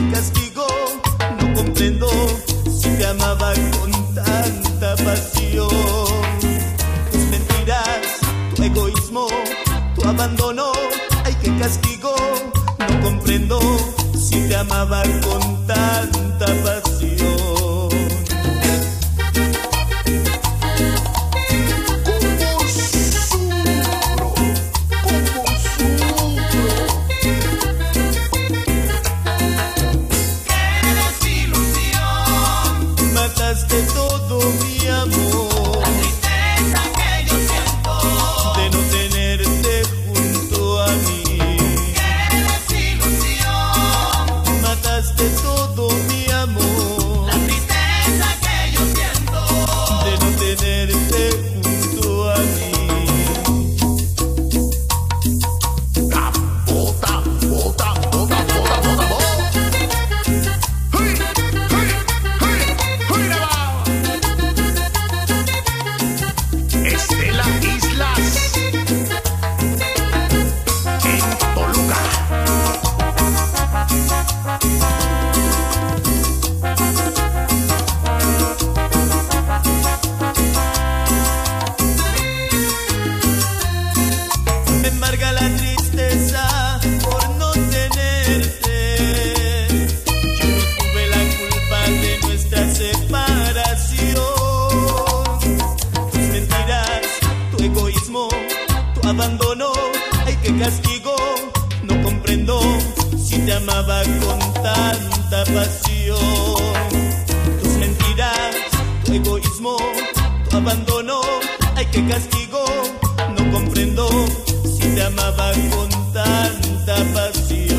te castigó, no comprendo si te amaba con tanta pasión. Tus mentiras, tu egoísmo, tu abandono, ay que castigo, no comprendo si te amaba con tanta pasión. Me embarga la tristeza por no tenerte. Yo no tuve la culpa de nuestra separación. Tus mentiras, tu egoísmo, tu abandono, ay que castigo. No comprendo si te amaba con tanta pasión. Tus mentiras, tu egoísmo, tu abandono, ay que castigo. No comprendo amaba con tanta pasión.